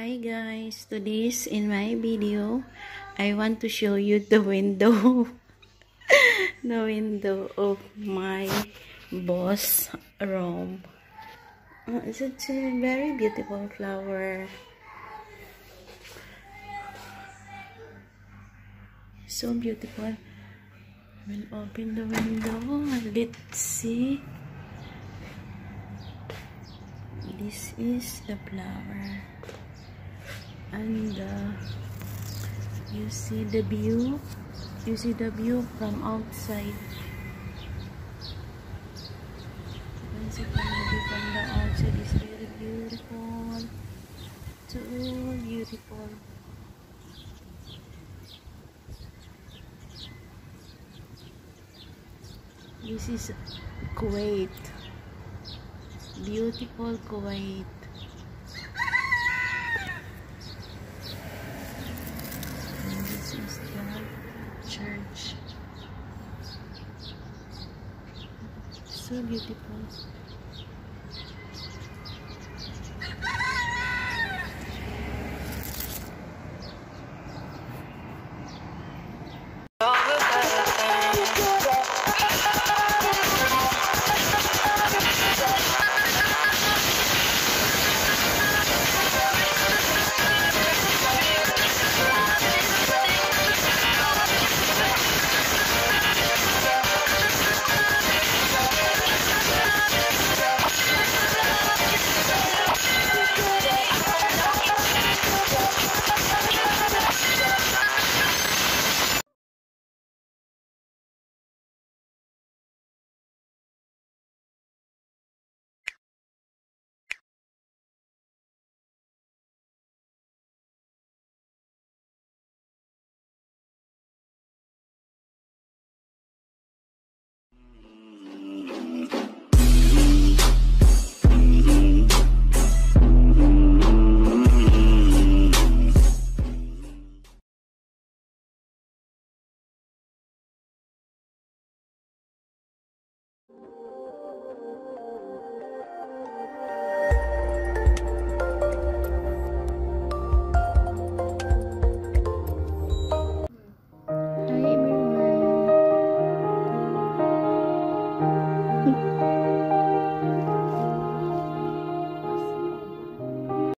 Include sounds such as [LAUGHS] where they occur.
Hi guys, today's in my video, I want to show you the window, [LAUGHS] the window of my boss room. Uh, it's a very beautiful flower. So beautiful. We'll open the window. Let's see. This is the flower. And uh, you see the view. You see the view from outside. Can see the view from the outside. It's very beautiful. So beautiful. This is Kuwait. Beautiful Kuwait. And this is the church. So beautiful.